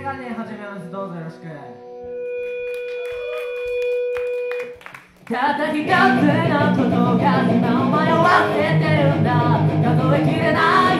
レガーデン始めます。どうぞよろしく。たった一つのことが今お前を忘れてるんだ。数えきれない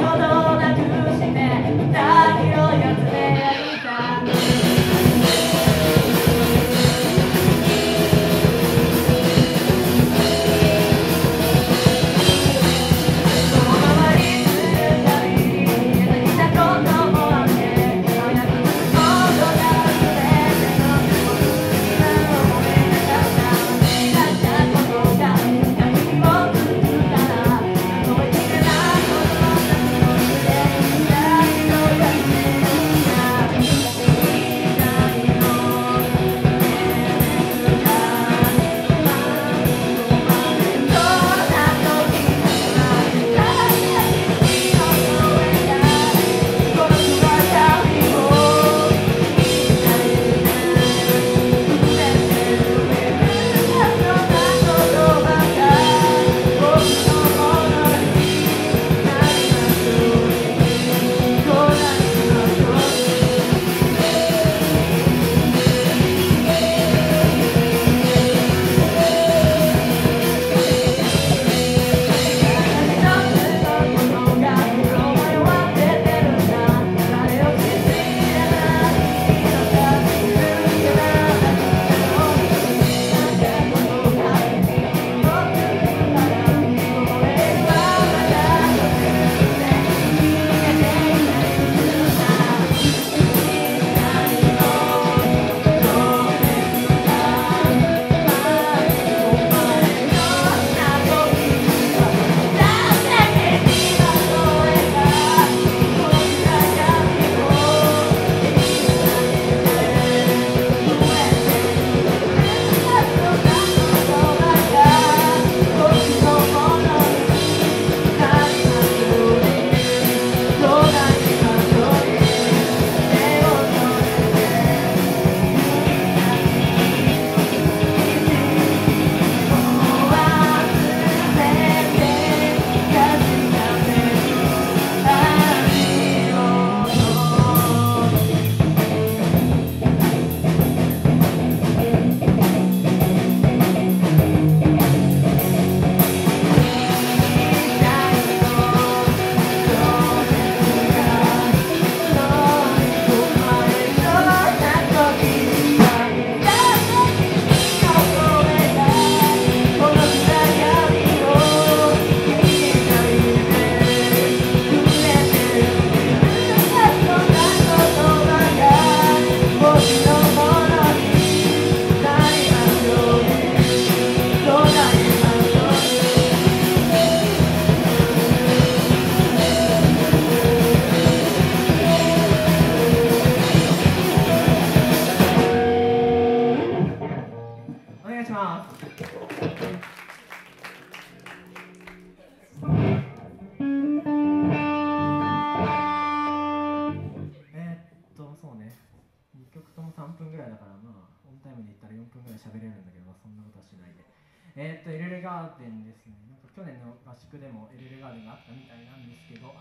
えーとエルレガーデンですね。なんか去年の合宿でもエルレガーデンがあったみたいなんですけど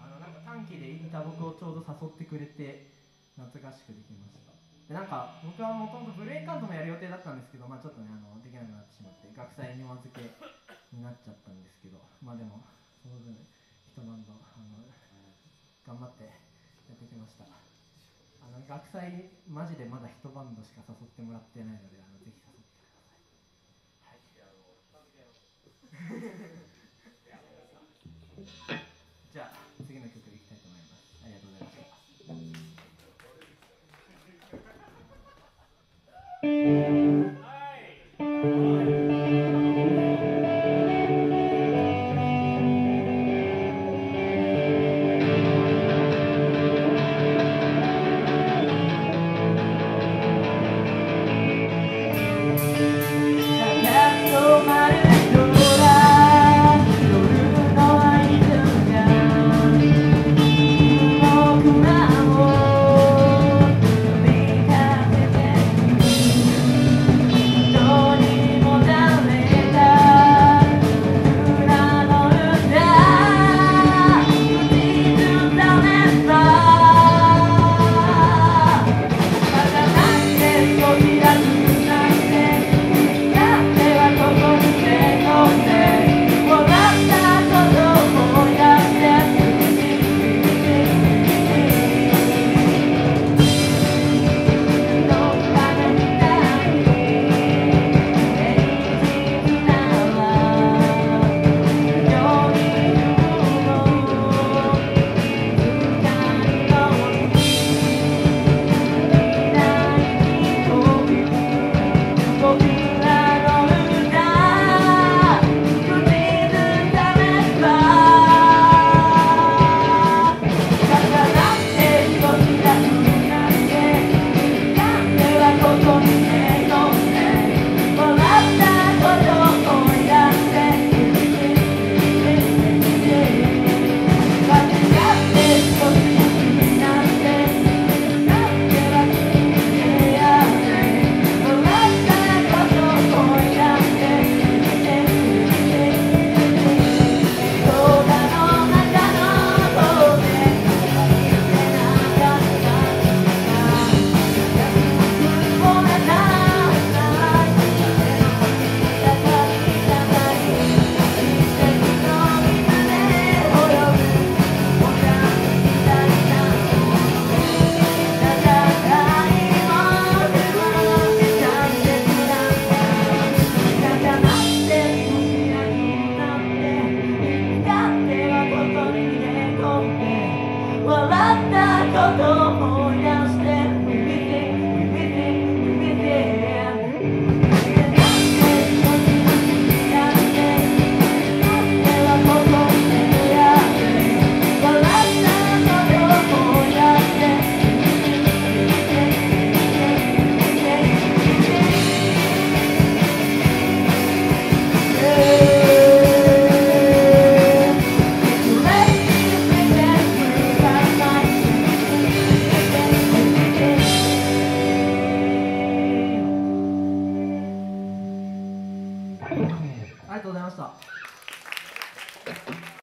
あのなんか短期でいた僕をちょうど誘ってくれて夏合宿できました。でなんか僕はもともとブレイカントもやる予定だったんですけど、まあ、ちょっとねあのできなくなってしまって学祭にお預けになっちゃったんですけどまあでもその分一バンドあの頑張ってやってきました。あの学祭マジでまだ一バンドしか誘ってもらってないのであのぜひ誘ってください ったことを思い出して